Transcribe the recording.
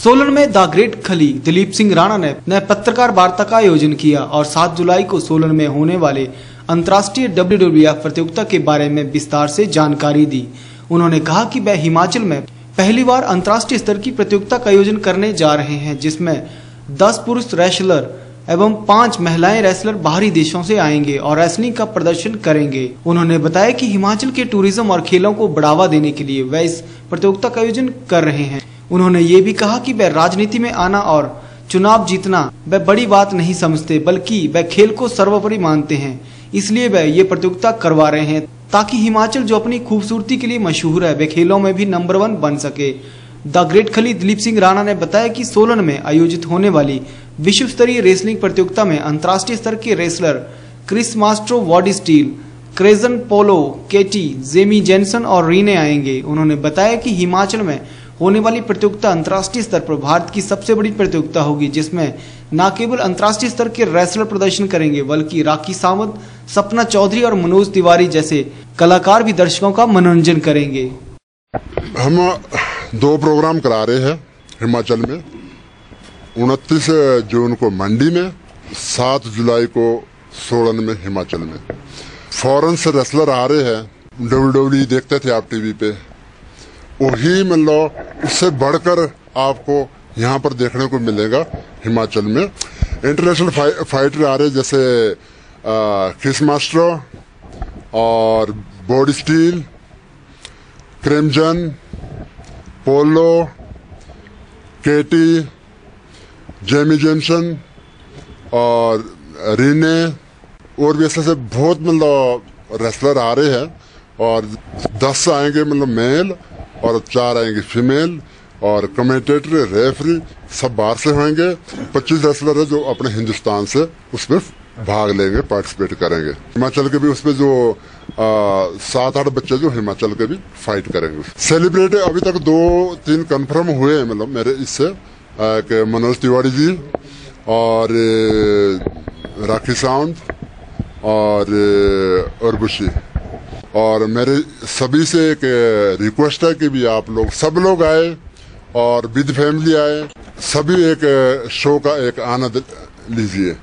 सोलन में the great खली दिलीप सिंह राणा ने, ने पत्रकार वार्ता का आयोजन किया और 7 जुलाई को सोलन में होने वाले अंतर्राष्ट्रीय डब्ल्यू प्रतियोगिता के बारे में विस्तार से जानकारी दी। उन्होंने कहा कि वह हिमाचल में पहली बार अंतर्राष्ट्रीय स्तर की प्रतियोगिता का आयोजन करने जा रहे हैं जिसमें 10 पुरुष रेसलर एवं पाँच महिलाएँ रेसलर बाहरी देशों से आएँगे और रेसलिंग का प्रदर्शन करेंगे। उन्होंने बताया कि हिमाचल के टूरिज़्म और खेलों को बढ़ावा देने के लिए वह इस प्रतियोगिता का आयोजन कर रहे हैं। उन्होंने ये भी कहा कि वह राजनीति में आना और चुनाव जीतना वह बड़ी बात नहीं समझते, बल्कि वह खेल को सर्वोपरि मानते हैं। इसलिए वह ये प्रतियोगिता करवा रहे हैं, ताकि हिमाचल, जो अपनी खूबसूरती के लिए मशहूर है, वह खेलों में भी नंबर वन बन सके। द ग्रेट खली दिलीप सिंह राणा ने बताया कि सोलन में आयोजित होने वाली विश्व स्तरीय रेसलिंग प्रतियोगिता में अंतर्राष्ट्रीय स्तर के wrestler Chris Masters Vody Steel, Crimson Polo, KT, Jamie Jensen और रीने आएँगे। उन्होंने बताया कि हिमाचल में होने वाली प्रतियोगिता अंतर्राष्ट्रीय स्तर पर भारत की सबसे बड़ी प्रतियोगिता होगी, जिसमें न केवल अंतर्राष्ट्रीय स्तर के रेसलर प्रदर्शन करेंगे, बल्कि राखी सावंत, सपना चौधरी और मनोज तिवारी जैसे कलाकार भी दर्शकों का मनोरंजन करेंगे। हम दो प्रोग्राम करा रहे हैं हिमाचल में। उनतीस जून को मंडी में, सात जुलाई को सोलन में हिमाचल में। फॉरन से रेसलर आ रहे हैं। डब्ल्यू देखते थे आप टीवी पे। वही मतलब उससे बढ़कर आपको यहाँ पर देखने को मिलेगा हिमाचल में। इंटरनेशनल फाइ, फाइटर आ रहे जैसे क्रिस मास्ट्रो और Body Steel Crimson Polo KT Jamie Jameson और रीने और भी ऐसे बहुत मतलब रेसलर आ रहे हैं और दस आएँगे मतलब मेल और चार आएँगे फीमेल और कमेंटेटर रेफरी सब बाहर से होंगे पच्चीस रेसलर है जो अपने हिंदुस्तान से उसमें भाग लेंगे पार्टिसिपेट करेंगे। हिमाचल के भी उसमें जो सात आठ बच्चे जो हिमाचल के भी फाइट करेंगे। सेलिब्रेट अभी तक दो, तीन कंफर्म हुए हैं मतलब मेरे इससे मनोज तिवारी जी और, राखी साउंड और उर्बुशी और मेरे सभी से एक रिक्वेस्ट है कि भी आप लोग सब लोग आए और विद फैमिली आए। सभी एक शो का एक आनंद लीजिए।